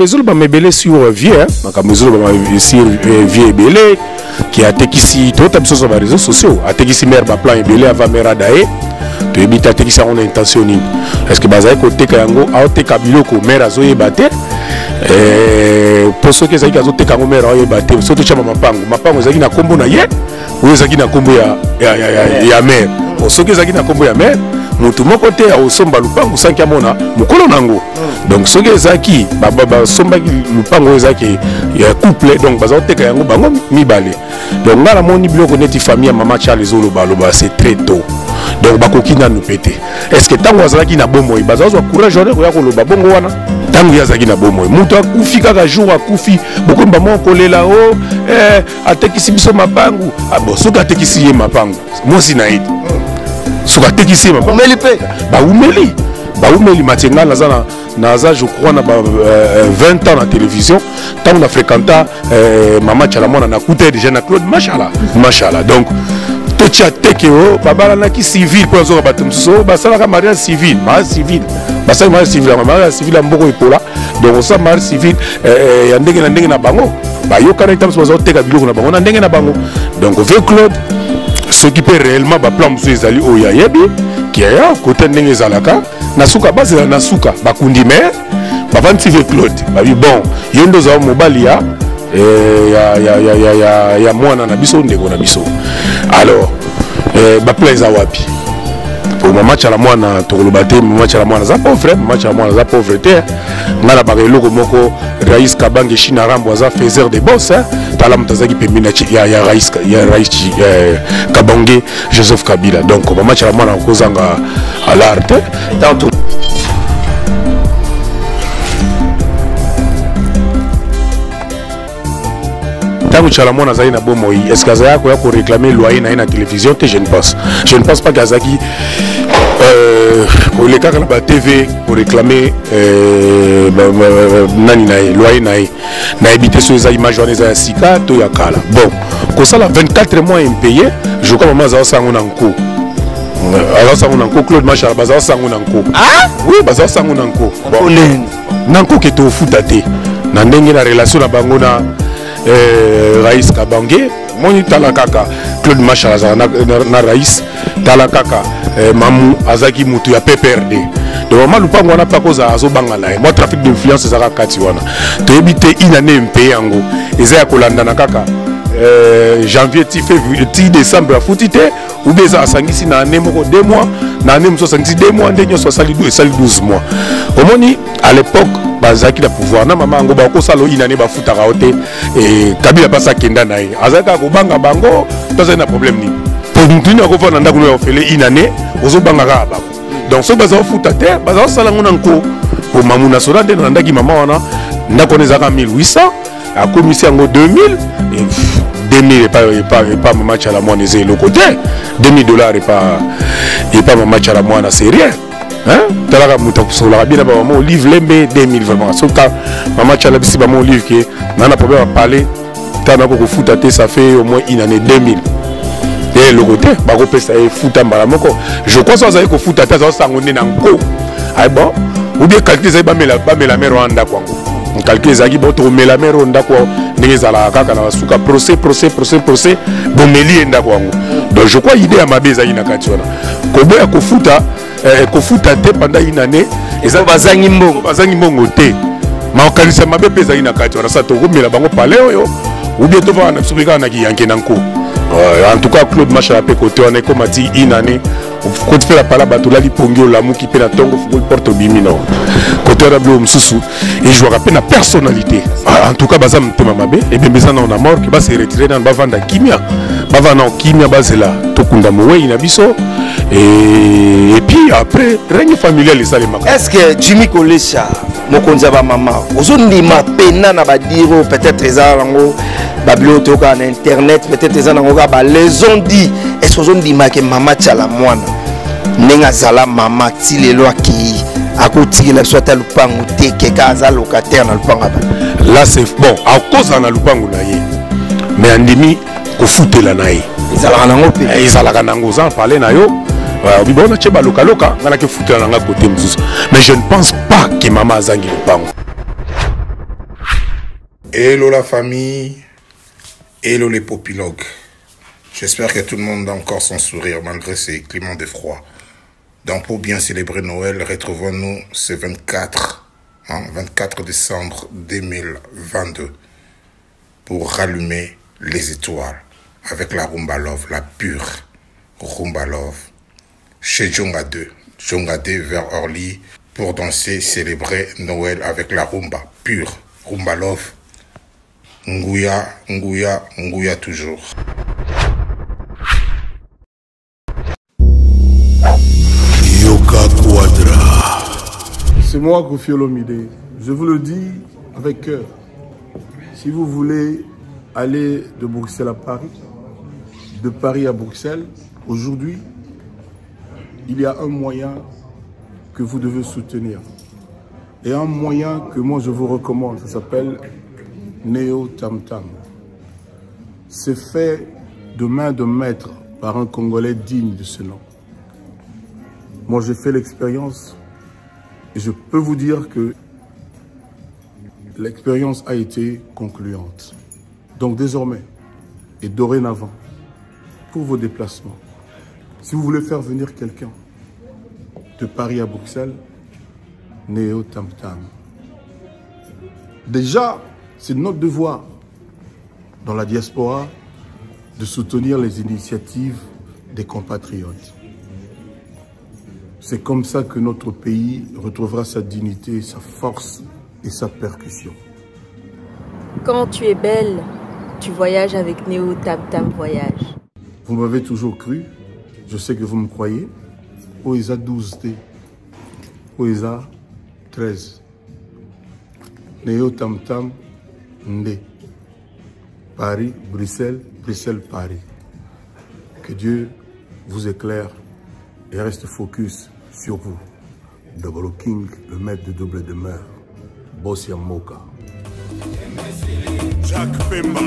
ezoloba ebele sur vie makambo ezoloba sur vie ebele ki atekisi toyota biso so bareseau sociaux. Atekisi maire baplan ebele ava maire ada ye toyebi te atekisi yango na intention nini que bazali koteka yango aoteka biloko maire azoyeba te mpo soki ezalaki azoteka yango maire aoyeba te so totyama mapango mapango ezalaki na nkombo na ye oyo ezalaki na nkombo ya maire soki ezalaki na nkombo ya maire motu moko te aosomba lupango sanki amona mokolo nango donc soki ezalaki basombaki lupango oyo ezalaki ya couple donc baza koteka yango bango mibale. Donc ngai namoni biloko neti famille ya mama charles ezoloba aloba c'est très tôt. Donc bakoki nanu pe te. Est ce que ntango azalaki na bomoi baza kozwa courage wane koya koloba bongo wana? Ntango ye azalaki na bomoi. Moto akufi kaka jour akufi bokomi bamoko kolela o eh, atekisi biso mapangu. Ah, soki atekisi ye mapangu mwasi na ye. Te soki atekisi ye mapangu umeli mpe baumeli? Baumeli matie ngai naza na naza je crois na ba euh, 20 ans na télévision. Ntango na fréquenta euh, mama tiala mwana nakuta ye déjà na claude machala. Machala. Donc totya teke o babalanaki civile mpo nazoka bato mosusu. O basalaka mariage civile mariage civile basali mariage civile yango mariage civile ya mboko epola. Donc osala mariage civile ya ndenge na ndenge na bango. Bayokana ntango mosusu baza koteka biloko na bango. Na ndenge na bango. Donc ve claude soki mpe réellement baplan mosusu ezali oyo ayebi kiaya kote ndenge ezalaka na suka bazela na suka bakundi me bavandi ve claude babi bon ye nde ozala mobali ya ya, ya, ya, ya, ya, ya mwana na biso ndeko na biso. Alors eh, baplan eza wapi mama tyala mwana tokoloba te mama tyala mwana aza pauvre mama tyala mwana aza pauvre te ngai na baka eloko moko rais kabange china rambo aza faiseur de bos tala moto azalaki pembeni ya, rais, kabange joseph kabila. Donc mama tyala mwana akozanga alar te ntango tyala mwana azali na bomoi est ce que azali akoya koréclame loyer na ye na télévision te je ne pense je ne pense pas ke azalaki kolekaka na batv koréclame nani na ye loyer na ye nayebi te so eza image wana eza ya sika to ya kala. Bon kosala 24 mois impayé je crois mama azala sango na nko aza sango na nko claude machara bazala sango na nko oui bazala sango na nko na nko ke tofuta te na ndenge na relation na bango na rais kabange moni tala kaka. Claude machar azala na, na, na rais tala kaka. Eh, mamu azalaki mutu ya pprd donc mama lupango wana mpe akozala azobangana ye mwa trafic d'influence ezaka kati wana toyebi te inane mpe yango eza ya kolandana kaka. Euh, janvier ti février ti décembre afuti te ou bien eza asangisi na ane moko 2 mois. Na ane mosusu asangisi 2 mois nde nyonso asali esali 12 mois. Omoni à l'époque bazalaki na pouvoir. Na mama yango bakosala inane bafutaka o te. Kabila mpasi akenda na ye. Azalaki kaka kobanga bango to azali na problème nini? Po mutu nini akofanda na ndako no ya ofele inane ozobanga kaka bango donc soki baza kofuta te baza kosala yango na nko. Po mamu national nde nalandaki mama wana ndako wana ezalaka 1800 akomisi yango 2000 2000 epa mama tyala mwana eza eloko te. 2000 dollar epa mama tyala mwana c'est rien talaka moto akosolaka bina bamama olive lembe 2000 vraiment soki mama tyala bisi bama olive ke na na problème apale ntango nako kofuta te ça fait au moins une année 2000 ye eloko te bakopesa ye futa mbala moko je crois so azali kofuta te azaosango nde na nko ay bon? Ou bien calcul ezali bamela mere wana ndako yango calcul ezalaki bo tokomela mere oyo ndako ndenge ezalaka kaka na basuka. Procès procès procès procès. Bomeli ye ndako yango donc je crois idée ya mabe ezalaki na kati wana koboya kofuta eh, kofuta te pendant une année. Bazangi mbongo. bazangi mbongo te. Makanisi ya mabe mpe ezalaki na kati. Wana sa tokomela bango pale oyo. Ou bien tovaka na biso mpe kaka na kiyanke na nko. En tout cas claude machala mpe kote wana ekóma ti une année. Koti mpe na pala bato olali pongi olamuki mpe na ntongo fungoli porte obimi no kote wana bilo mosusu ezwaka mpe na personnalité. En tout cas baza motema mabe ebembe eza nao na morke base retire nano bavanda kimia. Bavanda nao kimia bazela tokunda mowei na biso et puis après règne familial esalemaka. Est ce que jimmy kolesha mokonzi ya bamama ozondima pena na badiro peut-être eza yango babilo toyokaa na internet peut-être eza nango kaka balaison dit est ce que ozondimake mama tyala mwana? Ndenge azala mama ti lelo akei akotikela biso ata lupango te keka aza locataire na lupango aba là c'est bon akozala na lupango na ye mais andimi kofutela na ye. Ezalaka nango mpe. Ezalaka nango oza parle na yo mais je ne pense pas ke mama azangi lupango Hello la famille, hello les popilogues. J'espère que tout le monde a encore son sourire malgré ces climats de froid. Donc pour bien célébrer Noël, retrouvons-nous ce 24, hein, 24 décembre 2022 pour rallumer les étoiles avec la Rumba Love, la pure Rumba Love. Chez Jonga 2, Jonga 2 vers Orly pour danser, célébrer Noël avec la Rumba pure, Rumba Love. Nguya, Nguya, Nguya toujours. yoka quadra C'est moi, Kofi Olomide. Je vous le dis avec cœur. Si vous voulez aller de Bruxelles à Paris, de Paris à Bruxelles, aujourd'hui, il y a un moyen que vous devez soutenir. Et un moyen que moi je vous recommande, ça s'appelle Neo Tam Tam. C'est fait de main de maître par un Congolais digne de ce nom. Moi j'ai fait l'expérience et je peux vous dire que l'expérience a été concluante. Donc désormais et dorénavant, pour vos déplacements, si vous voulez faire venir quelqu'un de Paris à Bruxelles, Néo Tam Tam. Déjà, c'est notre devoir dans la diaspora de soutenir les initiatives des compatriotes. C'est comme ça que notre pays retrouvera sa dignité, sa force et sa percussion. Quand tu es belle, tu voyages avec Néo Tam Tam Voyage. Vous m'avez toujours cru, je sais que vous me croyez. OESA 12D, OESA 13, Néo Tam Tam Ndé, Paris, Bruxelles, Bruxelles, Paris. Que Dieu vous éclaire et reste focus sur vous. Double King, le maître de double demeure, Bossia Moka. jacques pemba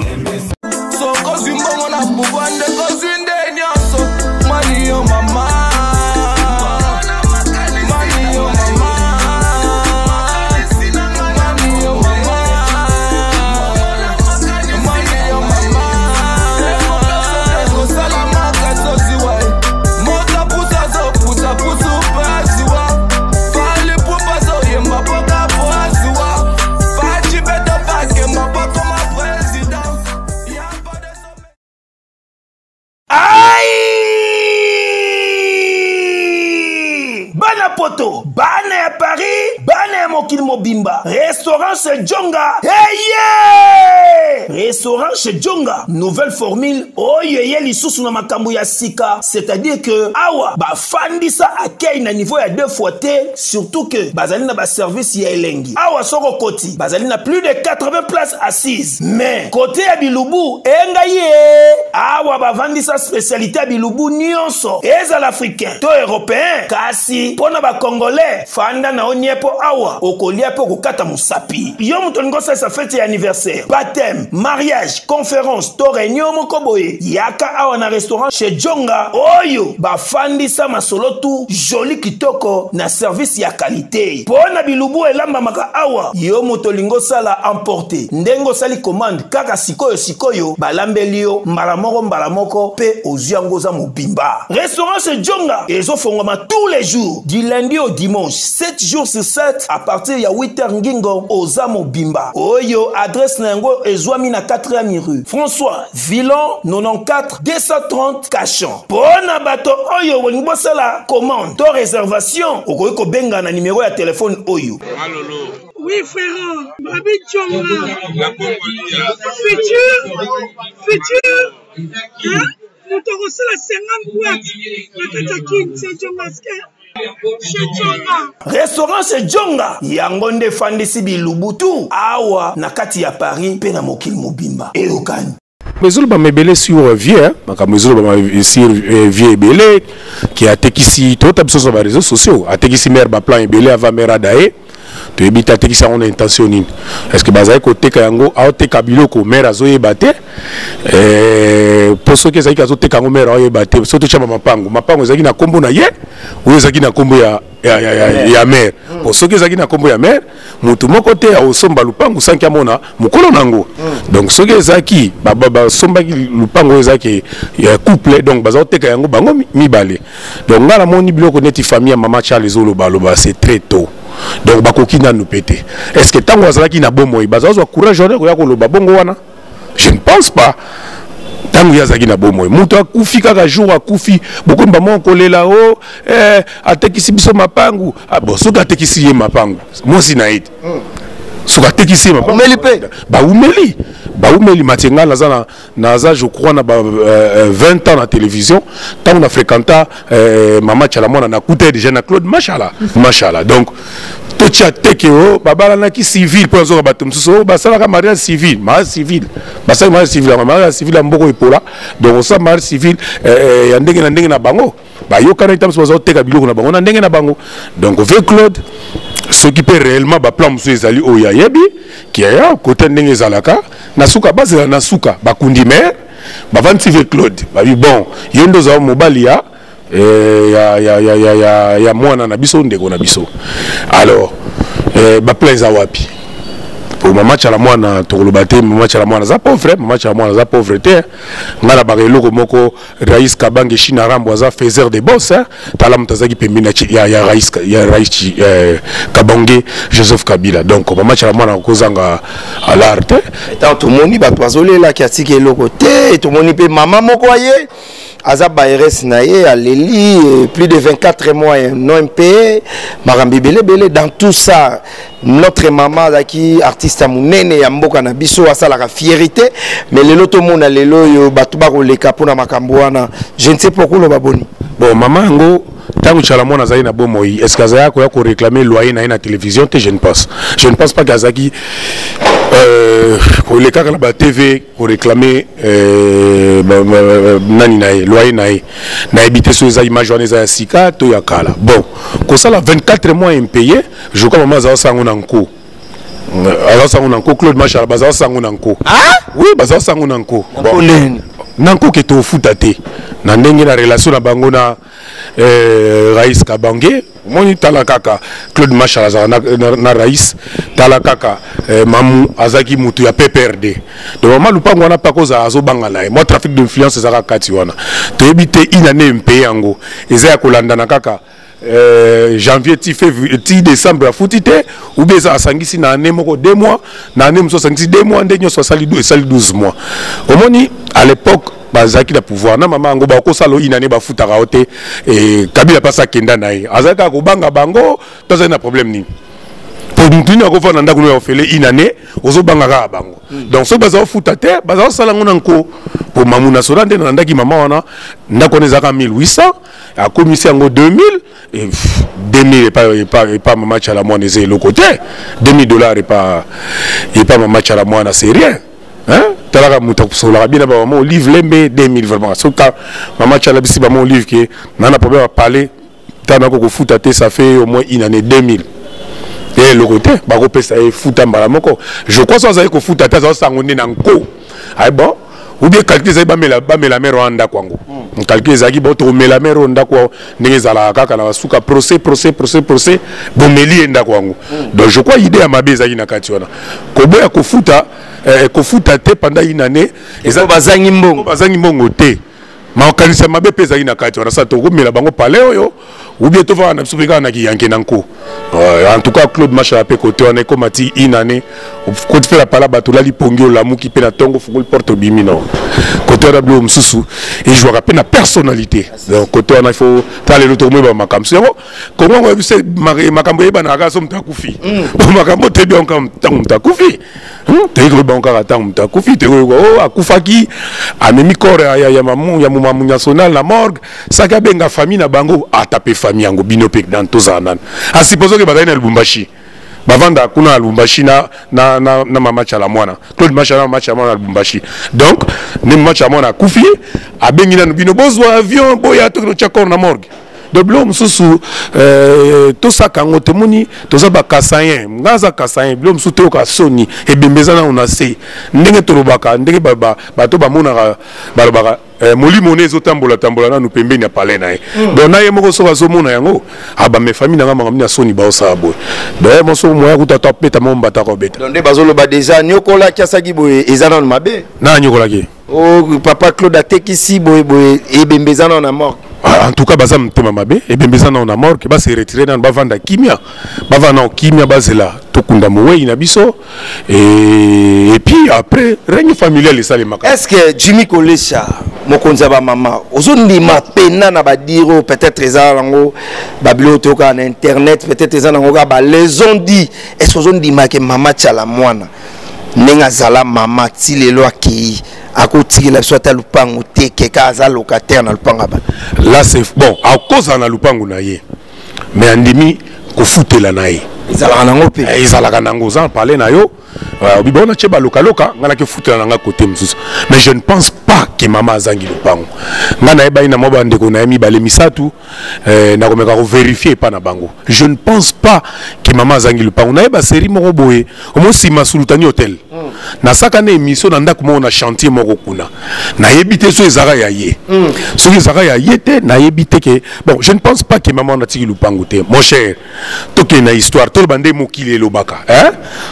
Bimba. Restaurant chez jonga eye restaurant chez jonga nouvelle formule. Oyo eye lisusu na makambo ya sika. C'est-à-dire que awa bafandisa akei na niveau ya deux fois te surtout que bazali na baservice ya elengi. Awa soko koti bazali na plus de 80 places assises. Mais kote ya bilubu engai ye! Awa bavandisa spécialité ya bilubu nyonso. Ezala africain to européen. Kasi mpo na bakongolais fanda na yo niepo awa. Okolia mpe okokata mosapi yo moto olingi osalisa anniversaire baptême mariage conférence to réunion yaka awa na restaurant chez jonga oyo bafandisa masolo tu joli kitoko na service ya kalite mpo na bilubu elambamaka awa yo moto olingi osala emporte. Ndenge osali commande kaka sikoyo sikoyo balambeli yo mbala moko mbala moko mpe ozwi restaurant chez jonga ezofongwama tous les jours du lundi au dimanche 7 jours sur 7 à partir ya 8 heures ngingo oza mobimba. Oyo adresse na yango ezwami na 4e rue. François villon 94 230 cachon mpo na bato oyo bolingi bosala commande. To réservation okoki kobenga na nimero ya telefone oyo. Oui, frère, Babi Tchonga. Futur, futur, hein? moto akosala 50 boîte na kati ya kin se jongaske chez Tchonga. Restaurant chez jonga yango nde efandisi bilubutu. Awa na kati ya paris mpe na mokili mobimba. Eyokani ezolobama ebele sur vie makambo ezolobama sur vie ebele ke atekisi toyota biso so bareseau sociaux atekisi maire baplan ebele ava maire ada ye toyebi te atekisa yango na intention nini est ce que bazali koteka yango aoteka biloko maire azoyeba te Eh, mpo soki ezalaki azoteka yango maire aoyeba te so totyama mapango. Mapango ezalaki na nkombo na ye oyo ezalaki na nkombo ya, ya, maire. Mpo soki ezalaki na nkombo ya mare motu moko te aosomba lupangu sanki amona mokolo nango. Donc soki ezalaki ba- ba- basombaki lupango oyo ya couple donc baza koteka yango bango mi- mibale donc ngai namoni biloko neti famille ya mama charles ezolobaloba c'est très tôt donc bakoki nanu mpe te. Est ce que ntango bazalaki na bomoi baza kozwa courage wana koya koloba bongo wana? Je ne pense pas. Ntango ye azalaki na bomoi. Moto akufi kaka jour akufi bokomi bamoko kolela o eh, atekisi biso mapangu. Ah, bon soki atekisi ye mapangu mwasi na ye te soki atekisi ye mapangu Baumeli mpe? baumeli baumeli matie ngai naza na naza je crois na ba euh, 20 ans na télévision. Ntango na fréquenta euh, mama chala mwana nakuta ye déjà na claude machala. Machala. Donc totia teke o babalanaki civil mpo nazoka bato mosusu o basalaka mariage civil mariage civil. Basali mariage civil yango mariage civil ya mboko epola. Donc osala mariage civil euh, euh, ya ndenge na ndenge na bango. Bayokana ta mosusu baza koteka biloko na bango na ndenge na bango. Donc ve claude soki mpe réellement baplan mosusu ezali oyo ayebi kiaya kote ndenge ezalaka na suka bazela na suka bakundi maire bavandisi ve claude babi bon ye nde ozala mobali ya eh, ya, ya, ya, ya, ya, ya mwana na biso ndeko na biso. Alors eh, baplan eza wapi mama tyala mwana tokoloba te mama tyala mwana aza pauvre mama tyala mwana aza pauvre te ngai nabaka eloko moko rais kabange chine arambo aza faiseur de bos tala moto azalaki pembeni ya rais, kabange joseph kabila. Donc mama tyala mwana akozanga alar te tomoni bato bazolelaki atiki eloko te tomoni mpe mama moko aye aza baires na plus de 24 mois non impayé. Makambo ebelebele dans tout ça notre mama azalaki artiste ya monene ya mboka na biso asalaka fierité mais lelo tomona lelo oyo bato bakoleka je ne sais pourquoi oloba boni. Bon mama yango ntango tyala mwana est ce que azalaki koya koréclame loyer na ye na télévision? Je ne pense. Je ne pense pas ke azalaki euh, kolekaka na batv euh, ba- nani na ye loyer na ye nayebi te so eza image wana eza ya sika to ya kala bon kosala 24 mois impayé je crois mama azala sango na nko aza sango na nko claude machar bazala sango na nko oui bazala sango na nko Nko na nkoke tofuta te na ndenge na relation na bango na eh, rais kabange omoni tala kaka claude machal azala na, na, na rais. Tala kaka eh, mamu azalaki mutu ya pprd donc lupango wana mpaka kozala azobanga na ye. Mwa trafic d'influence ezaka kati wana. Toyebi te inane mpe yango. Eza ya kolandana kaka euh, janvier ti février ti décembre afuti te ou bien asangisi na année moko deux mois na année mosusu asangisi deux mois nde nyonso asali dou- esali 12 mois. Omoni à l'époque bazalaki na pouvoir na mama yango bakosala oyo inane bafutaka o te kabila mpasi akenda na ye. Azalaki kaka kobanga bango to azali na problème nini? Nini akofanda na ndako no ya ofele inane ozobanga kaka bango. Donc soki baza kofuta te baza kosala yango na nko. Po mamu nasola nde nalandaki mama wana ndako wana ezaka 1800 akomisi yango 2000 et pff, 2000 epa mama tyala mwana eza eloko te. 2000 dollar epa mama tyala mwana c'est rien. Hein? talaka moto akosolaka bien na bamama olive lembe 2000 vraiment. Soki mama tyala bisi bama olive ke na na problème apale ntango ako kofuta te ça fait au moins une année 2000 ye eloko te bakopesa ye futa mbala moko je crois so azali kofuta te azaosango nde na nko ay bon? Ou bien calcul ezali bamela bamela mere wana ndako yango calcul ezalaki bo tokomela mere oyo ndako ndenge ezalaka kaka na basuka procès procès procès procès. Bomeli ye ndako yango donc je crois idée ya mabe ezalaki na kati wana koboya kofuta eh, kofuta te pendant une année bazangi mbongo. bazangi mbongo te makanisi ya mabe mpe ezali na kati wana sala tokomela bango pale oyo ubie tovaka na biso mpe kaka na kiyanke na nko en tout cas claude machala mpe kote wana ekóma ti une année koti fela pala bato olali pongi olamuki mpe na ntongo fungoli porte obimi no kote wana bilo mosusu ezwaka mpe na personnalité. Donc kote wana ifo ta lelo tokomoyeba makambo so yango kongo yango yebi se mak- makambo eyebanaka kaka so moto akufi makambo otebi yango ntango moto akufi toyei koyeba yango kaka ntango moto akufi toyei o akufaki amemi corps ya, ya, ya, mamu, ya momamu national na morgue. Saki abenga famille na bango ata mpe famille yango bino mpe dan tozala nani asipozo ke bazali na lubumbashi bavanda kuna na lubumbashi na, na, na, na mama tyala mwana claude machala na mama tyala mwana na lubumbashi donc nde mama tyala mwana akufi abengi nanu bino bozwa avion boya toki totya corps na morgue de biloko mosusu euh, tosaka yango tomoni toza bakasayen nga aza kasayen biloko mosusu toyoka soni ebembe eza nano na se ndenge tolobaka ndenge ba- ba- bato bamonaka balobaka eh, molimo ne ezotambola tambola nanu pembeni ya pale na ye donc na ye moko soki azomona yango. Abame famille nanga makambo ya soni baosala boye donc moso moya kuta to apeta mo mbata akobeta donc nde bazoloba deja nyokolaki asaki boye eza nano mabe na nyokolaki o papa claude atekisi boye boye ebembe eza nano na morgue Ah, en tout cas baza motema mabe ebembe eza nao na morke base retire nano bavanda kimia bavanda kimia bazela tokunda mowei na biso et, et puis après règne familial esalemaka est ce que jimmy kolesha mokonzi ya bamama ozondima pena na badiro peut-être eza nango babilo toyokaa na internet peut-être eza nango kaka balaison dit est ce que ozondimake mama tiala mwana? Ndenge azala mama ti lelo akei. Akotikela biso ata lupango te keka aza locataire na lupango ya bana là c'est bon akozala na lupangu na ye mais andimi kofutela na ye. Ezalaka nango mpe. Eh, ezalaka nango oza parle na yo euh, obi baona tie balokaloka ngai naki futela na nga kote mosusu mais je ne pense pas ke mama azangi lopango. Ngai nayebani na mwa bandeko na ye mibale misatu nakomeka koverifie epa na bango. Je ne pense pas ke mama azangi lopango. Nayeba seri moko boye omo nsima sultani hotel nasaka na émission na ndako moko na chantier moko kuna. Nayebi te so ezalaka ya ye soki ezalaka ya ye te nayebi te ke. Bon je ne pense pas ke mama wana atiki te. Mon cher tokende na histoire toloba nde mokili elobaka hein?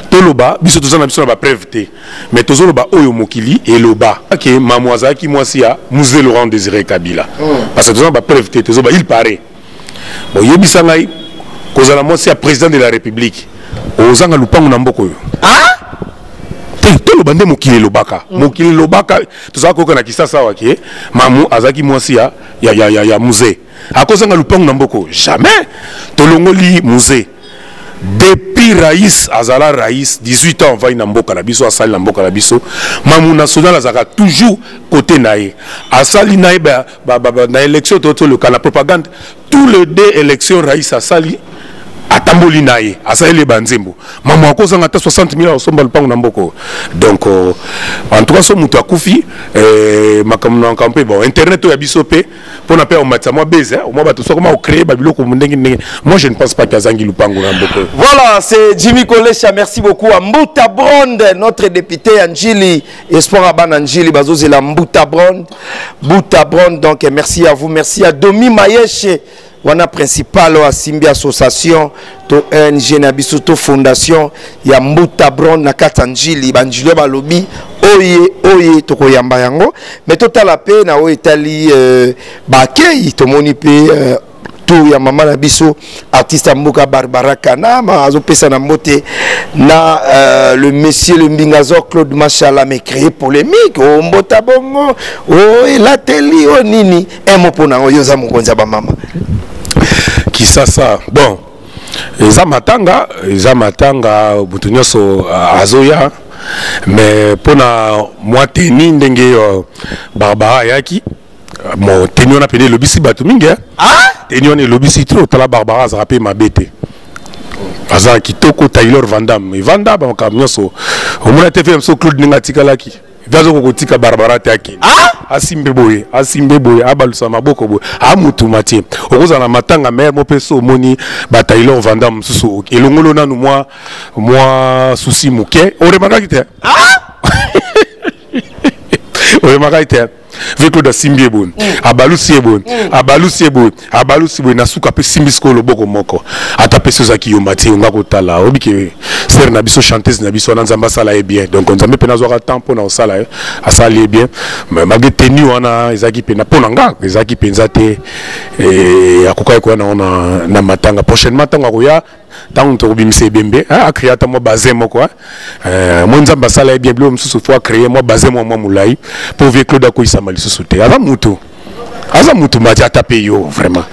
toloba biso toza na biso na bapreuve te. Mais tozoloba oyo mokili eloba. Ke mamo azalaki mwasi ya musée laurent désiré kabila. Parce que toza na bapreuve te tozoloba il paraît. Bon yebisa ngai kozala mwasi ya président de la république. Ozanga lupango na mboka oyo. Te toloba nde mokili elobaka. Mokili elobaka tozalaka koyoka na kisasa awa ke mamu azalaki mwasi ya, ya, ya, ya, ya musée akozanga lupango na mboka oyo jamais! Tolongoli depuis rais azala rais 18 ans avai na mboka na biso asali na mboka na biso mamu national azalaka toujours kote na ye asali na ye ba, ba, ba, ba, na élection to toloka na propagande. Tous les deux élection rais asali atamboli na ye asaleli banzembo mama akozanga ata 60 mil asomba lupango na mboko donc euh, en tout cas so moto akufi eh, makambo na makambo bon internet oyo ya biso mpe mpona mpe omatisa mwa bese omwa bato sokoma ocréer babiloko ndenge ndenge moi je ne pense pas ke azangi lupango na mboko Voilà, c'est Jimmy Kolesha. Merci beaucoup à Mbuta Brond, notre député Anjili, Espoir Aban Anjili, Bazozi la Mbuta Brond. Mbuta Brond, donc merci à vous. Merci à Domi Mayeche, wana principal wa Simbi Association, to ONG na biso to fondation ya Mbuta Brond na oye oye tokoyamba yango. Mais totala pe na oyo etali euh, bakei tomoni mpe euh, tour ya mama na biso artiste ya barbara kanama azopesa na mbote. Na euh, le monsieur le mbingazor claude machala mais créé polémique. O mbota bongo. O elateli o nini. Emo mpona yango yo oza mokonzi ya bamama. Kisasa bon eza matanga eza matanga moto ah, azoya. Mais mpona mwa teni ndenge uh, barbara ayaki ah, mo teni wana pene elobisi bato mingi teni wana elobisi tro tala barbara azalaka mpe mabe te aza kitoko taylor vandam evanda bamakambo nyonso omona te fe moso claude ndenge atikalaki vi azoka kotika barbara te akende asimbe boye asimbe boye abalusa maboko boye amutuma te okozala na matanga mere mo mpe so omoni bataylor vandam mosusu elongolo nanu mwa mwa susi moke oremakaki te oremakaki te vi claude asimbi ye boye abalusi ye boye abalusi ye boye abalusi boye na suka mpe simbi sikoyo loboko moko ata mpe so ozalaki yomba te onga kotala obike sere na biso chanteuse na biso wana nzambe asala ye bien. Donc nzambe mpe nazwaka temps mpona kosala ye asali ye bien. Malgré teni wana ezalaki mpenza. Mpo na nga ezalaki mpenza te. Akokaki koya nango na, na matanga. Prochainement ntango akoya ntango tokobimisa ebembe. Acréé ata mwa bazin moko eh, mo nzambe asala ye bien. Biloko mosusu fo acréé mwa bazin mwa mwa molai mpo vie claude akoyisama lisusu te aza mutu aza mutu mati ata mpe yo vraiment.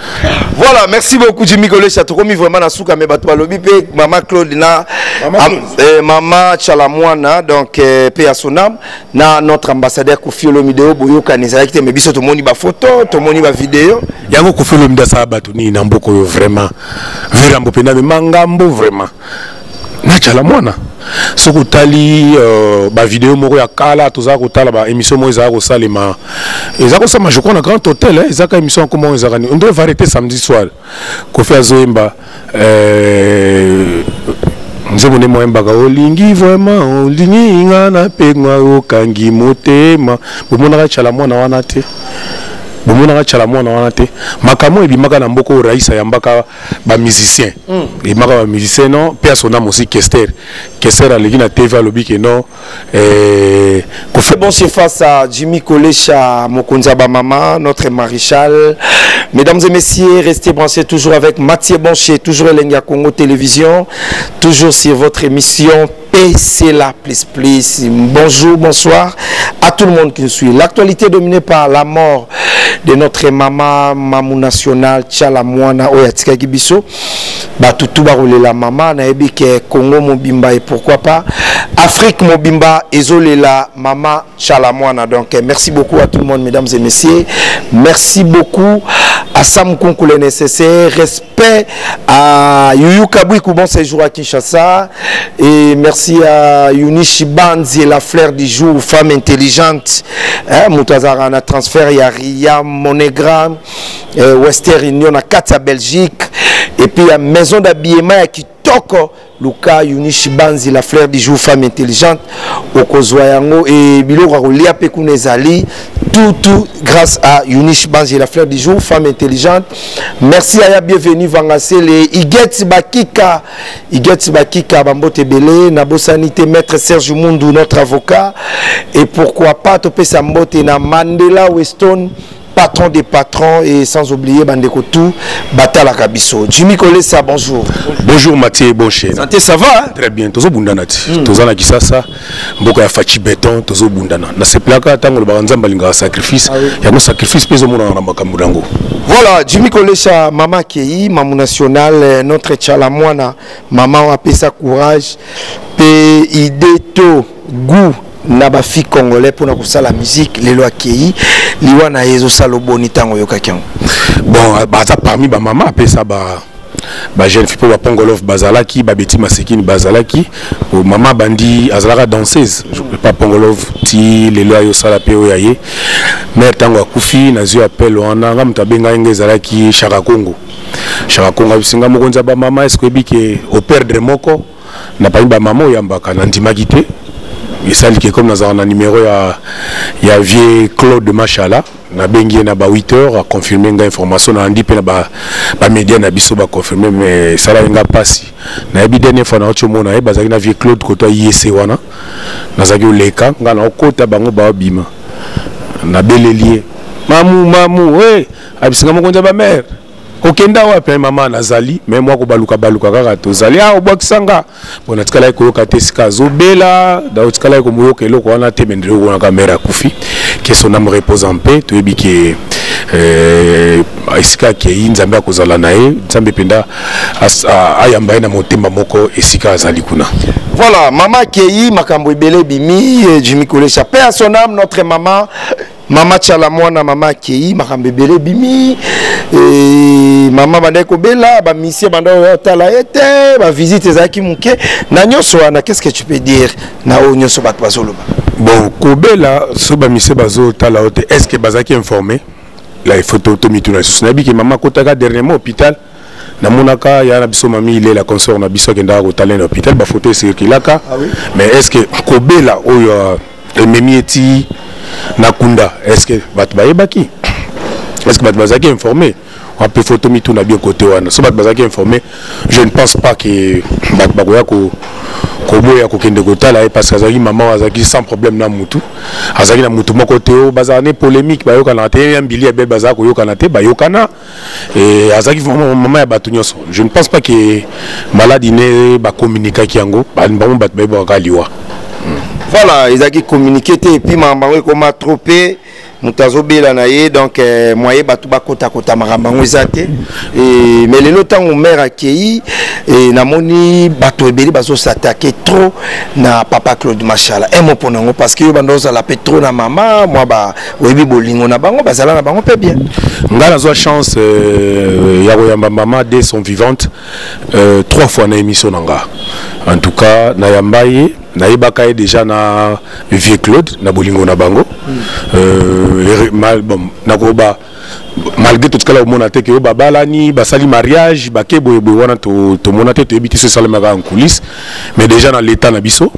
Voilà merci beaucoup jimmy kolesha tokomi vraiment na suka me bato balobi mpe mama claude na Mama eh, mama chalamwana donc eh, pe ya sonam na notre ambassadeur kofi olomide oyo boyokani ezalaki te me biso tomoni bafoto tomoni bavideo yango kofi olombi asala bato nini na mboka oyo vraiment. Verambo mpenza mema ngambo vraiment natyala mwana. Soki otali uh, bavideo moko ya kala tozala kotala baémission moko ezala kosalema. Eza kosalema je crois na grand hôtel eh, eza ka émission yanko moko ezalaka nini ondre variété samedi soir. Kofi azoyemba euh, nzembo nde moyembaka olingi vraiment olingi nga napengwa okangi motema. Bomonaka tyala mwana wana te bomonaka tyala mwana wana te. Makambo ebimaka na mboka oyo raisa yambaka bamusicien ebimaka bamusicien non? Mpe mosi kester. Kester aleki na tv alobi ke non? Eh, kofi Bon, c'est face à Jimmy Bamama, notre maréchal. Mesdames et messieurs, restez branchés toujours avec Mathieu Boncher, toujours Elenga Congo Télévision, toujours sur votre émission PC la plus plus. Bonjour, bonsoir à tout le monde qui nous suit. L'actualité dominée par la mort de notre maman, Mamou National, Tchala Mwana, Oyatika Gibiso. Batutu la maman, naebi Congo Mobimba et pourquoi pas Afrique Mobimba, Ezolela, Maman Chalamwana. Donc, eh, merci beaucoup à tout le monde, mesdames et messieurs. Merci beaucoup à Sam Kunku le nécessaire. Respect à Yuyu Kabouikou, bon séjour à Kinshasa. Et merci à Yunishi Banzi, la fleur du jour, femme intelligente. Hein, Moutazara, na transfert, il y a Ria, Monogram, euh, Western Union, à Belgique. Et puis, a Maison d'habillement à Kitoko. Luka yunishi banzi la fleur du jour femme intelligente. Okozwa yango e biloko ya kolia mpe kuna ezali tout tout grâce à yunishi banzi la fleur du jour femme intelligente. Merci aya bienvenue vangasele. Iget bakika. Iget bakika bambote ebele nabosani te maître serge mundu notre avocat. Et pourquoi pas topesa mbote na mandela weston patron des patrons et sans oublier bandeko tout batalaka biso jimmy kolesa bonjour. Bonjour mathieu bonche santé ça va hein? très bien tozobundana ti. Toza na kisasa mboka ya faci beton tozobundana nasepelaka ntango olobaka nzambe alingaka sacrifice yango sacrifice mpe ezomonana na makambo nango. Voilà, Jimmy Kolesha, Mama Kei, Mamou National, euh, notre tchala mwana, Maman apesa courage, pe idée to, goût, na bafi congolais mpona kosala musique lelo akei liwa na ye ezosala oboni ntango oyokaki yango bon baza parmi bamama apesa ba bajeune fi mpo bapongolof bazalaki babeti masekini bazalaki mama bandi azalaka danseuse. Pa pongolof ti lelo ayosala mpe oyo aye. Mare ntango akufi nazwi appel wana nga moto abengai nga ezalaki chaka congo. Chaka congo abisinga mokonzi ya bamama eske oyebi ke operdre moko na parmi bamama oyambaka nandimaki te esaliki comme nazala na numéro ya, ya vie claude machala nabengi ye na ba 8 heures aconfirme nga information nalandi mpe na bamédia ba na biso baconfirme mais esalaki nga mpasi nayebi dernière fois naoti omona ye bazalaki na vie claude koto ayese wana nazalaki oleka nga naokota bango baobima. Nabeleli ye. Mamu mamu e abisinga mokonzi ya bamare okenda wapi mama? Nazali. Me mwako baluka baluka kaka tozali. A obwakisanga. Bo natikalaki koyoka te esika azobela. Da otikalaki komoyoka eloko wana te mendele okonaka mere akufi. Ke son ame repose en paix. Toyebi ke eh, esika akei nzambe akozala na ye. Nzambe mpenza ayamba ye na motema moko esika azali kuna. Voilà mama akei makambo ebele ebimi eh, jimi kolesha. Pe à son âme notre mama mama tchala mwana mama akei makambo ebele ebimi. Eh, mama bandaki kobela bamisie bandaki otala ye te bavisite ezalaki moke. Na nyonso wana qu'est ce que tu peux dire? Na oyo nyonso bato bazoloba. Bon kobela so bamisie bazotala o te est ce que bazalaki informé? La ifo tomituna lisusu nayebi ke mama akotaka dernièrement hôpital. Namonaka ya na biso mami ilela consort na biso akendaka kotala na hôpital. Bafoto esirkulaka mais est ce que kobela oyo ememi eti na kunda est ce que bato bayebaki? Est ce que bato bazalaki informé? Wape foto mituna bien côté wana? So bato bazalaki informé. Je ne pense pas ke bato bakoya koboya kokende kotala parce que azalaki mama azalaki sans problème na mutu. Azalaki na mutu moko te oyo bazala polémique te. Ya mbili ya bele bazala koyokana te bayokana. Azalaki vraiment mama ya je ne pense pas ke maladi ne bakommunikaki yango. Bango bato bayebaka liwa voilà ezalaki communiqué te epuis makambo yango ekoma trop pe moto azobela na ye donc eh, moye bato bakotakota makambo yango eza te Eh, mais lelo ntango mare akei eh, namoni bato trop na papa claude machala un mot mpo parce que yo banda ozala mpe trop na mama mwa ba oyebi bolingo na bango bazala na bango mpe bien. Nga nazwa chance euh, ya koyamba mama dès son vivante euh, trois fois na émission nga. En tout cas nayamba ye nayebaka ye déjà na vieux claude na bolingo na bango. Euh, ere- mal- bon, nakoba malgré totikala komona te ke oyo babalani basali mariage bake boyeboye wana to- tomona te toyebi te so esalemaka en coulisse mais déjà na l'état na biso.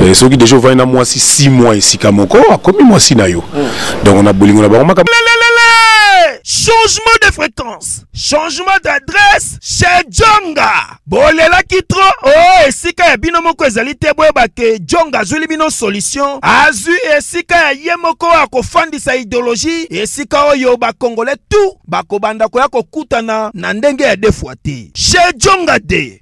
Euh, soki déjà ovandi na mwasi 6 mois esika moko akomi mwasi na yo. Donc na bolingo na bango! Changement de fréquence, changement d'adresse chez Jonga. bolelaki tro. O esika ya bino moko ezali te boyeba ke jonga bino solution. Azwi esika ya ye moko akofandisa ideologie esika oyo bakongole tu bakobanda koya kokutana na ndenge ya defwa te chez de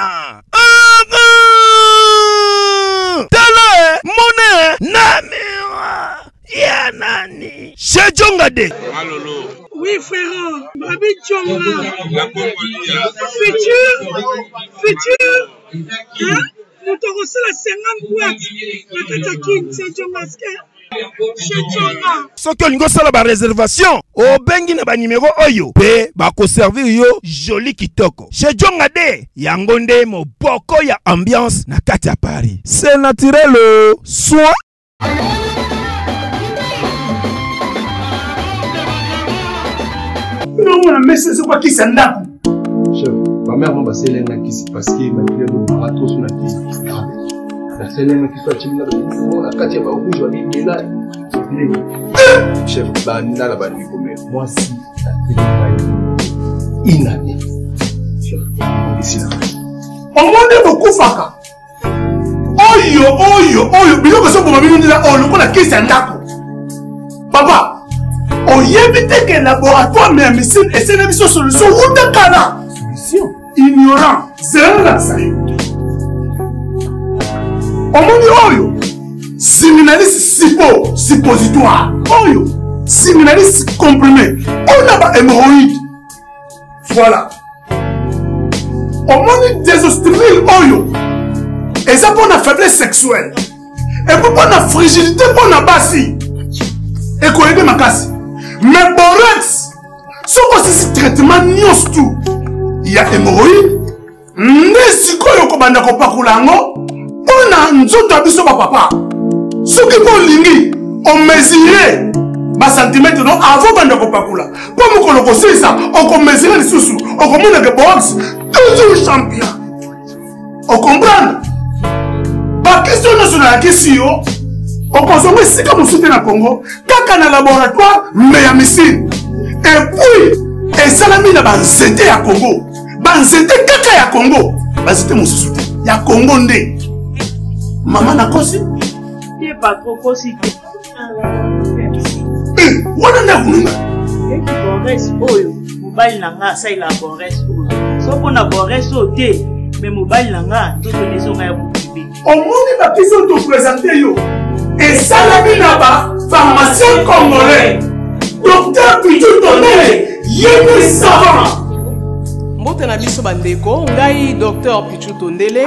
na tala mone na miwa ya nani se jonga de Malolo. Oui, frère, Babi Tchonga. Futur, futur. Hein? Motorosala 50 watts. Nakata King, c'est John Masquer. Soki olingi osala bareservation obengi na banimero oyo mpe bakoservir yo joli kitoko. Chez jonga de yango nde moboko ya ambiance na kati ya paris. C'est naturel soin. Nomona mese ezokwakisa ndako chef bamere mo baselenga kisi parceke bakilelo batoso na kisi baselenga kisi acimina na kati ya barouge babimela chef bandala balingi komela mwasi inane omoni bokufaka oyo oyo oyo. Biloko ezoboma bino ndela oyo lokola kisi ya ndako papa oyebi te ke laboratoire ya médecine esene biso solution. Wuta kala ignorant zelelakisa yo omoni oyo siminalis sipo suppositoire oyo siminalis comprimé. Oyo na bahemoroïde voilà. Omoni désostrimile oyo eza mpo na faiblesse sexuelle. Epo mpo na frigidité mpo na basi. Ekoyede makasi. Mais borex soki osisi traitement nyonso tu. Ya hémoroïde nde sikoyo okobanda kopakola yango na nzoto ya biso bapapa soki mpo olingi omesure basantimetre no avant banda kopakola. Mpo mokolo kosilisa okomesure lisusu okomonake box toujours champion. Okomprendre bakestio nyonso nayakisi yo okozonga esika mosusu te na congo. Kaka na laboratoire me ya misine epuis esalami na banzete ya congo. Banzete kaka ya congo. Banzete mosusu te. Ya congo nde mama nakosi Eh, wana nde akununga eki bores oyo mobali na nga asalela bores oyo. So mpo na bores oyo te me mobali na nga nzoto nezonga ya mokibe omoni bapesi oyo topresente yo. Esalami na bapharmacien congolais. Docteur pitu tonele yeni savant. Mbote na biso bandeko ngai dr pichu tondele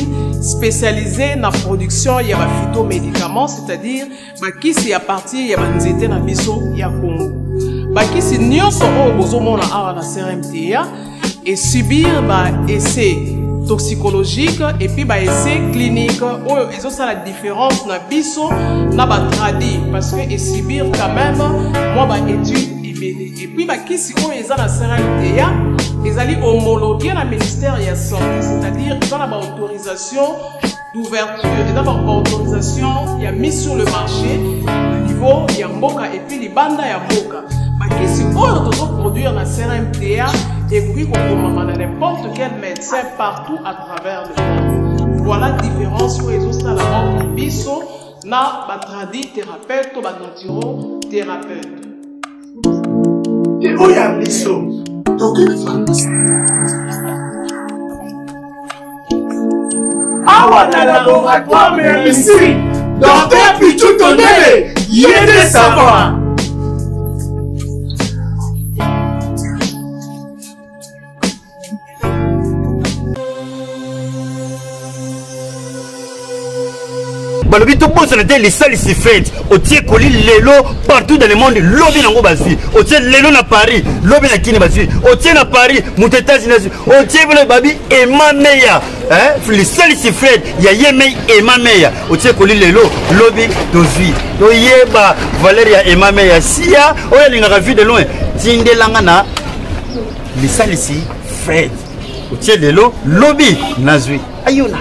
spécialisé na production ya baphytomédicaments c'est-à-dire bakisi ya partir ya banzete na biso ya congo bakisi nyonso oyo bozomona awa na crmta esubir baessai toxicologique epuis baessai clinique. Oyo ezosala différence na biso na batradi parce que esubir quand même mwa baétude ebele epuis bakisi oyo eza na crmta ezali homologué na ministère ya santé c'est-à-dire eza na baautorisation d'ouverture eza baautorisation ya mise sur le marché na niveau ya mboka epuis libanda ya mboka bakisi oyo tozoproduire na crmta ekoki kokomama na n'importe quel médecin partout à travers le monde voilà différence oyo ezosala entre biso na batradi thérapeute to ó yà mí so. Awa na la go akwa me misi. Dɔkɛ pitu to ne le, yie de sama. Balobi tobosana te lisalisi fete otie ekoli lelo partout dans le monde lobi nango bazwi. Otie lelo na paris lobi na kini bazwi. Otie na paris moto états-unis azwi. Otie bino babi ema meya lisalisi fred ya ye mei ema meya otie ekoli lelo lobi tozwi. Toyeba valeur ya ema meya sia oyo alingaka vie de loin. Tindelanga na lisalisi fred otie lelo lobi nazwi. Ayona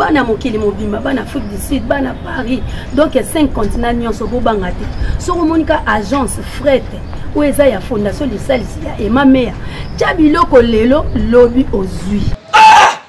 bana mokili mobimba bana afrique du sud bana paris. Donc 5 continent nyonso bobanga te. Soki omonika agence frete oyo eza ya fondation lisalisi ya emameya tya biloko lelo lobi ozwi.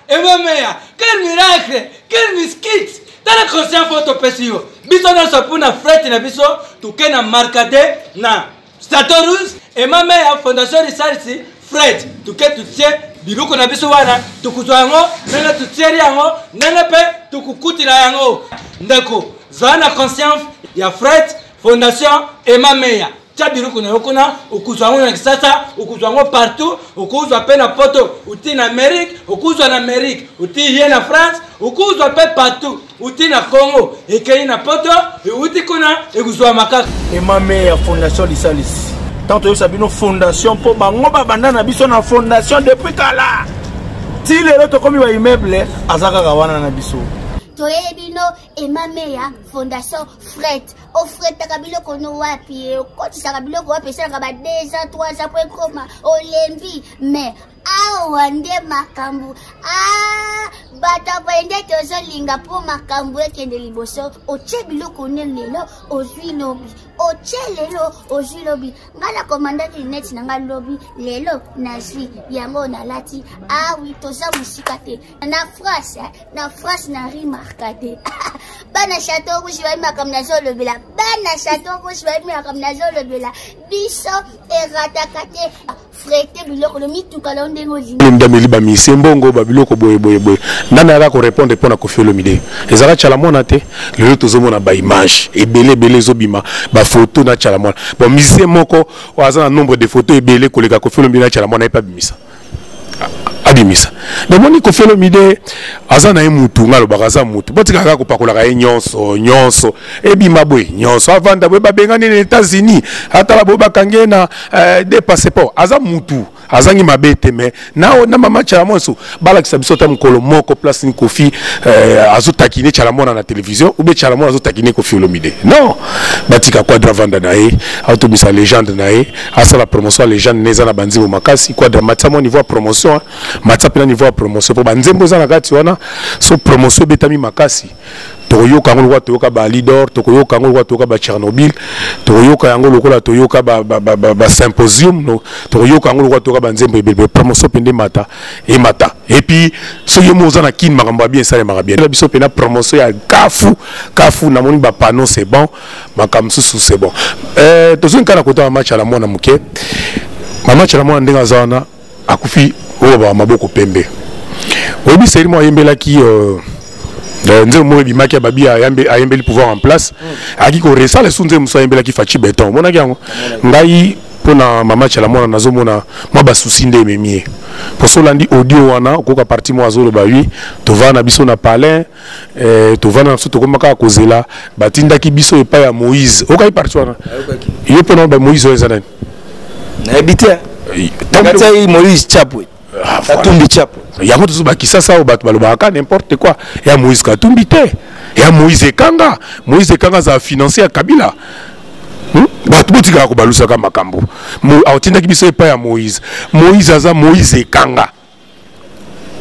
Emameya quel miracle quel miskit tala conscient fo topesi yo biso nyonso mpuna frete na biso toke na markade na statorus emameya fondation lisalisi fred toke tutie biloko na biso wana tokozwa yango ndenge totieli yango ndenge mpe tokokutila yango. Ndeko zala na conscience ya fred fondation emameya tia biloko na yo kuna okozwa yango na kisasa okozwa yango partout okozwa mpe na poto uti na amérique okozwa na amérique uti ye na france okozwa mpe partout uti na congo ekei na poto euti kuna ekozwa makaka. Emameya fondation lisalisi ntango toyebisa bino fondation mpo bango babanda na biso na fondation depuis kala. Ti lelo tokómi baimmeuble aza kaka wana na biso. Toyebi bino emameya fondation fret ofretaka biloko no wapi? Okotisaka biloko wapi? Esalaka ba 2 ans 3 ans po ekoma olembi. Mais awa nde makambo bato boye nde tozolinga mpo makambo ekende liboso. Otie biloko ne lelo ozwi lobi. Otie lelo ozwi lobi. Ngai nakomandaki lineti na ngai lobi lelo nazwi yango nalati awi toza mosika te. Na france na france na rimarka te. Bana chateau rouge bayebi makambo nazolobela bana chateau rouge bayebi makambo nazolobela biso erataka te ndameli bamise mbongo babiloko boyeboyeboye ndani ayaka korépondre mpo na kofi olomide ezalaka tyala mwana te. Lelo tozomona baimage ebele ebele ezobima. Bafoto na tyala mwana bon musicien moko aza na nombre de photo ebele koleka kofi olomide na tyala mwana ye mpe abimisa abimisa namoni kofi olomide aza na ye mutu nga alobaka aza mutu. Botika kaka kopakolaka ye nyonso nyonso. Ebima boye nyonso. Avanda boye babengani na états-unis atala boye bakangi ye na uh, de passeport aza mutu azangi mabe te me na, na mama tyala mokolo moko place ni kofi uh, azotakine mwana na télévision ube tyala mwana azotakine kofi non! Batika quadra vanda na ye aotobisa légende na ye asala promotion ya eza na banzembo makasi quadra matia niveau promotion matia mpe na niveau promotion. Mpo banzembo eza na kati wana so promotion ebetami makasi tokoyoka yango lokola toyoka balidor tokoyoka yango lokola toyoka batchernobyl tokoyoka yango lokola toyoka basymposium tokoyoka yango lokola toyoka banzembo ebele promotion mpe nde mata emata epuis soki yo mo oza na kini makambo ya bien esalemaka bien. Biso mpena promotion ya kafu. Kafu namoni bapano c'est bon. Makambo mosusu c'est bon. Euh, tozongi kaka na kota match ala mwana moke. Mamatch ala mwana ndenge aza wana akufi oyo baba maboko pembe. Oyebi seri mo ayembelaki uh, nzembo moko ebimaki babi ayembeli pouvoir en place. Aki koresala esu nzembo mosu ayembelaki faci beton. Omonaki yango? Ngai mpona mamatch ala mwana nazomona mwa basusi nde ememi ye poso olandi audio wana okoka parti moko azoloba wi tovanda na biso na palin eh, tovanda na biso tokóma kaka kozela batindaki biso epai ya moïse. Okai parti wana? Yo mpona ba moïse oyo eza nani? Nayebi te ya moïse chapwe katumbi chapwe yango tozo bakisasa oyo bato balobaka n'importe quoi. Ya moïse katumbi te. Ya moïse ekanga. Moïse ekanga azala financier ya kabila. Hmm? bato botikaka kobalusaka makambo. Atindaki biso epai ya moïse. Moïse aza moïse ekanga.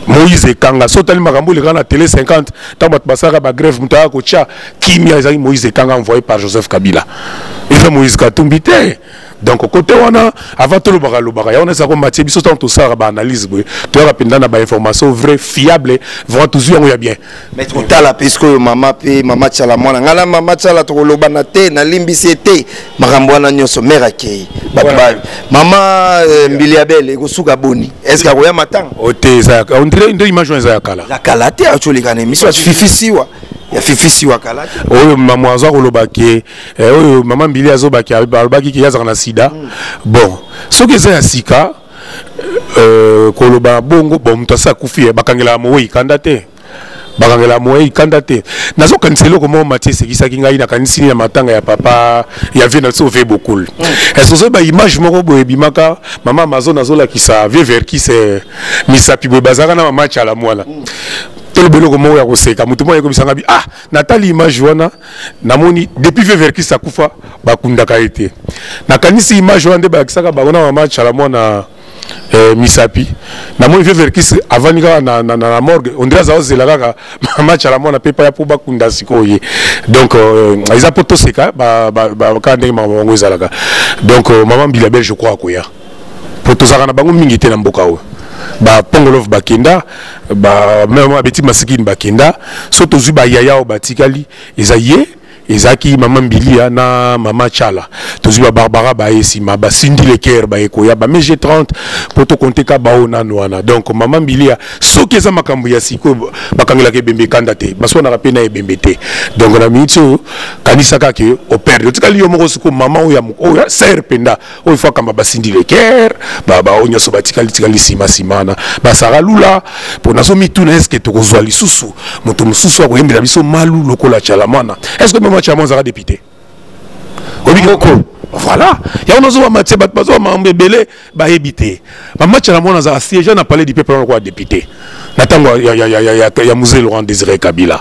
Moïse ekanga. So otali makambo olekaka na télé 50 ntango bato basalaka bagrève moto aya kotya kimia ezalaki moïse ekanga envoyé par joseph kabila. Eza moïse katumbi donc côté wana avant tolobaka lobaka yango ezaka matie biso ntango tosalaka baanalyse boye toyaka mpenza na bainformation vrai fiable vraiment tozwi yango ya bien. Maître otala puisque oyo mama mpe mama tiala mwana. Ngai na mama tiala tokolobana te nalimbisi ye te. Makambo wana nyonso mare akei bato ba mama mbili ya bele ekosuka boni. Est ce que akoya matanga ote eza nde image wana eza ya kala ya kala te acoleka na émission afifisiwa ya fifisiwa kala te oyo mama aza kolobaki oyo mama mbili azobaki alobaki ke na sida. Bon soki eza ya sika koloba bongo bon moto asi akufi bakangelaka mowei kanda te. Bakangela moye kanda te. Nazokanisa eloko moko matie esekisaki ngai nakanisi na matanga ya papa ya vie na biso ve bokul est ozoyi baimage moko boye ebimaka mama amazo nazolakisa vie verkis misapi boye bazalaka na mama tyala mwana toloba eloko moko ya koseka moto moko ayekobisanga bi. Ah natali image wana namoni depuis vie verkis akufa bakundaka ye te. Nakanisi image wana nde balakisaka bango na mama tyala mwana eh, misapi. Namoni vie verkis avandi na, na, na, na morgue. Ondire aza ozela kaka match ala mwana mpe paya mpo bakunda sikoyo ye donc euh, eza mpo toseka kaka ndenge makambo bango ezalaka. Donc euh, mama mbila bel je crois akoya. Mpo tozalaka na bango mingi te na mboka oyo bapongolov bakenda meme abeti masikini bakenda. So tozwi bayaya oyo batikali eza ye ezalaki mama mbilia na mama tyala tozwi babarbara baye nsima basindi leker bayekoya bamege 30 mpo tokonteka bao nano wana donc mama mbilia soki eza makambo ya sikoyo bakangelaka ebembe ekanda te baswanaka mpe na donc na miniti oyo kanisaka ke operde otikali yo moko sikoyo mama oyo ser mpenza oyo fo akamba basindi leker bao nyonso batikali tikali nsima nsima wana basara lula mpo nazomituna eske tokozwa lisusu. Moto mosusu akoyembela biso malu lokola tyala mwana estce mwana azalaka député. Obikoko voilà. Yango nazoba matie bato bazoba mambo ebele bayebi te mama tyala mwana azalaka siége na palais du peuple wana koya député. Na ntango ya musée laurent désiré kabila.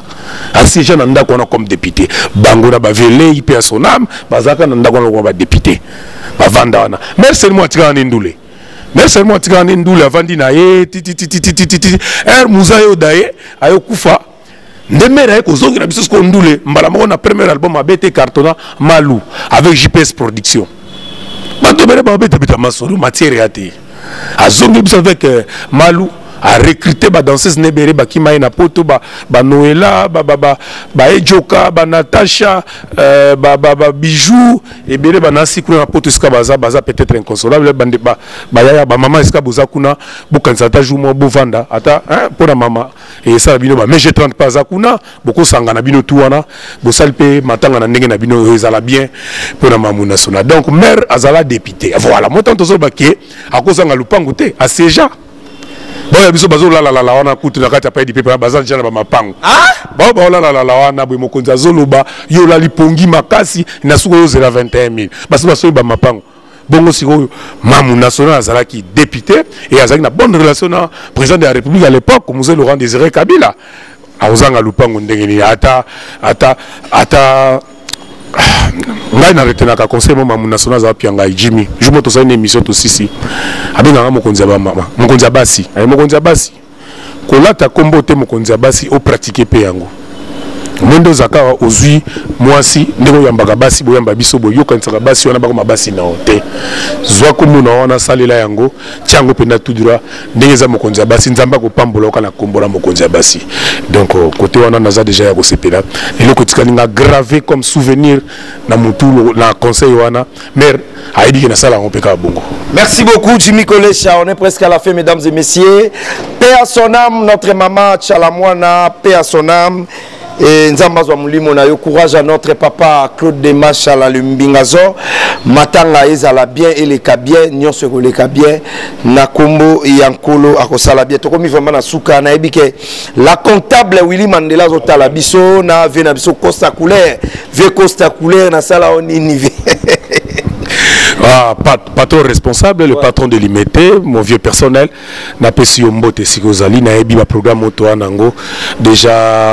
Asiége na ndako wana comme député. Bango na bavelei mpe ya sonam bazalaka na ndako wana lokoma badéputé bavanda wana. Merci mo atikaka ne ndule merci mo atikaka ne ndule avandi na ye titititititi r muza nde mere aye kozongela biso siko ndule mbala moko na premier album abete cartona malu avec jps production. Bato ebele babetebeta masolo matière ya te. Azongeli biso avec euh, malu arecrute badanseuse nebele bakima ye na poto banoela baejoka banatasha babijou ebele banasi kuna na poto esika baza baza peut-être inconsolable bayaya bamama esika boza kuna bokanisa ata jour moko bovanda ata mpona mama. Esala bino bamege 30 mpe aza kuna bokosanga na bino tu wana bosali mpe matanga na ndenge na bino ezala bien mpona mamu national donc maire azala député. Voilà motango tozoloba ke akozanga lupango te asiéja baoya biso bazolalalala wana kutu na kati ya paidi pepe baza deja na bamapango bao baolalalala wana boye mokonzi azoloba yo olali pongi makasi na suku oyo ozela 21 000 basi basoyi bamapango bongo sikoyo mamu national azalaki député e azalaki na bonne relation na président de la république à l'époque mose laurent désiré kabila. Akozanga lupango ndenge nini? Ata ata ata ngai na retenaka conseil mo mamu national azala pia ngai jimi jour mo tosali na émission tosisi abenganga mokonzi ya bamama mokonzi ya basi. Mokonzi ya basi. Kolata nkombo te mokonzi ya basi opratike mpe yango mwende ozaka ozwi mwasi ndenge oyambaka basi boyamba biso boyokanisaka basi wana bakoma basi na zwa komona wana asalela yango tia yango tudura ndenge mokonzi ya basi nzambe akopambola oka na kombo mokonzi basi donc euh, kote wana naza deja ya kosepela eloko etikali grave comme souvenir na motu na conseil wana mare ayebiki nasala yango mpe kaka bongo Merci beaucoup, Jimmy Kolecha. On est presque à la fin, mesdames et messieurs. Paix à son âme, notre maman Chalamwana, paix à son âme. Et Nzambazwa Mulimo na yo courage à notre papa Claude Demacha la Lumbingazo. Matanga ezala bien et les bien, nyonso ko les bien. Na kombo yankolo akosala bien. Tokomi vraiment na suka ebike la comptable Willy Mandela zotala biso na na biso Costa Couleur. Ve Costa Couleur. Ah, pat, patron responsable le patron de l'imité mon vieux personnel. Napesi yo mbote siki ozali nayebi baprogramme oyo toa nango déjà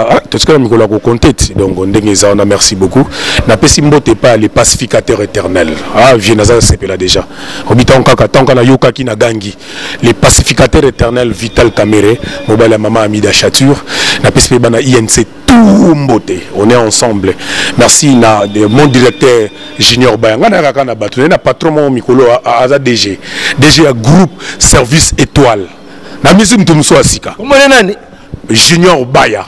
ah, totikala mikolo ya kokonte ti donc ndenge eza wana merci beaucoup. Napesi mbote epai le pacificateur éternel. Ah, vie naza sepela déjà. Obi ntango kaka ntango kaka nayokaki nagangi le pacificateur éternel vital camere mobali ya mama amida chature. Napesi mpe bana inc tout mbote. On est ensemble. Merci na mon directeur junior baya ngai nayaka kaka na bato na patron moko mikolo a- a- aza dg dg ya groupe service étoile. Na misi moto mosusu ya sika. Omone nani? Junior baya.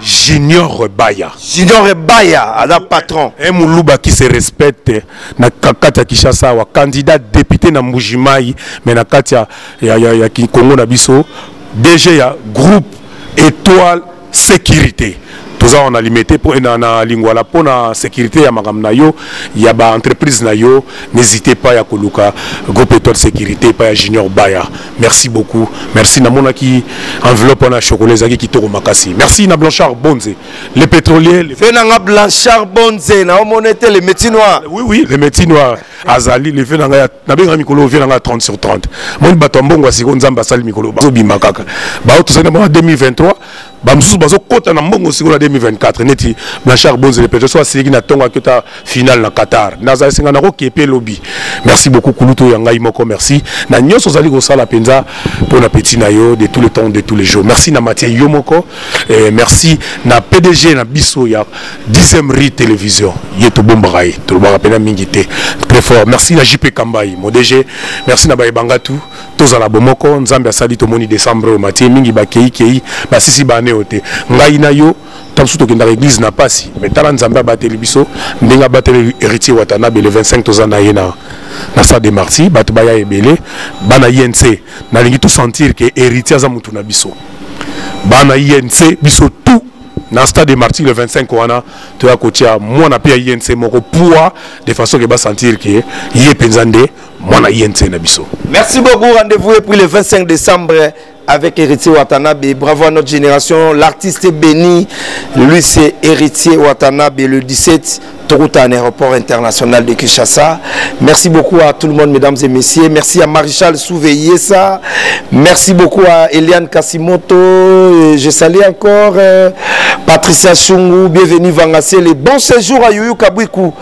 Junior baya. Junior baya aza patron. E moluba qui se respecte na ka- kati ya kinshasa awa candidat député na mbujimai mais na kati ya, ya, ya, congo na biso. Dg ya groupe étoile sécurité. Toza wana limité mpo na, na lingwala mpo na sécurité ya makambo na yo ya baentreprise na yo. N'hésitez pas ya koluka groupe étoile sécurité epai ya junior baya. Merci beaucoup. Merci namonaki enveloppe wana ya chocolat ezalaki kitoko makasi. Merci na blanchard bonze. Le pétrolier le... fe nanga blanchard bonze naomona ete le métier noir oui oui le métier noir azali lefe na ngai nabengaka mikolo ovie na ngai 30 sur 30 moni bato ya mbongo ya siko nzambe asali mikolo bazobima kaka. Bao tozali na bango 2023 bamosusu bazokɔta na mbongo siko na 2024 neti blanchard bonzele peut so na ntongo akota final na qatar. Nazali singa nakoke pe lobi. Merci beaucoup kulutu oyo ya ngai moko merci. Na nyonso ozali kosala mpenza mpo na peti na yo de tous les temps de tous les jours. Merci na matie yo moko eh, merci na pdg na biso ya 10e ri télévision. Ye tobombaka ye tolobaka mpena mingi te. Très fort. Merci na jp kambai mo dg merci na bayebanga tu tozala bomoko nzambe asali tomoni décembre matie mingi bakeikei basisi bane na yo ntango mosusu na biso héritier watanabe le 25 toza na na na stade de marti bato baya ebele bana inc nalingi tosentir ke héritier biso. Bana inc biso tout. Na stade de marti le 25 wana toya kotia mwana mpe ya moko. Poids de façon ke basentir ke ye mpenza nde mwana inc na biso. Merci beaucoup. Rendez-vous est pris le 25 décembre avec Héritier Watanabe. Bravo à notre génération. L'artiste est béni. Lui, c'est Héritier Watanabe le 17 à un aéroport international de Kinshasa. Merci beaucoup à tout le monde, mesdames et messieurs. Merci à Maréchal Souveillé ça. Merci beaucoup à Eliane Kasimoto. Et Je salue encore euh, Patricia Chungu. Bienvenue Vangassé. Bon séjour à Youyou Kabwiku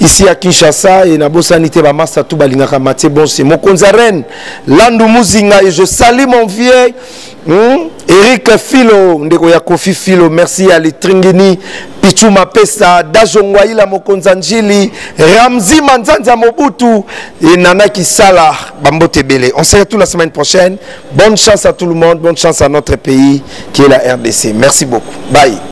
ici à Kinshasa. Et Nabo Sanité Bamasa Toubalinga Kamate. Bon, c'est Mokonzaren. Landou Muzinga. Et je salue mon vieux. Hmm? Eric Philo, ndeko ya Kofi Philo, merci à Litringini, Pichu Mapesa, Dajongwaila Mokonzanjili, Ramzi Manzanza Mobutu et Nana Kisala Bambote Bele. On se retrouve la semaine prochaine. Bonne chance à tout le monde, bonne chance à notre pays qui est la RDC. Merci beaucoup. Bye.